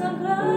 sagrado.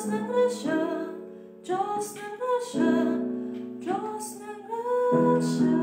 Just Russia, Just Russia, Just Russia.